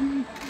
Mm-hmm.